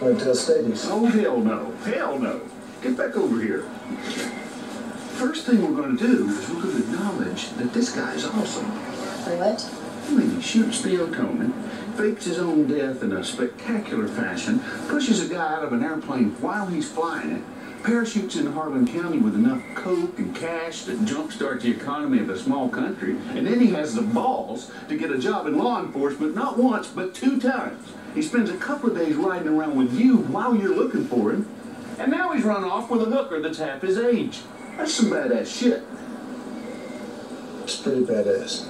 Went to Stadies. Oh, hell no. Hell no. Get back over here. First thing we're going to do is we're going to acknowledge that this guy's awesome. What? I mean, he shoots Theo Tonin, fakes his own death in a spectacular fashion, pushes a guy out of an airplane while he's flying it, parachutes into Harlan County with enough coke and cash to jumpstart the economy of a small country, and then he has the balls to get a job in law enforcement not once, but two times. He spends a couple of days riding around with you while you're looking for him, and now he's run off with a hooker that's half his age. That's some badass shit. It's pretty badass.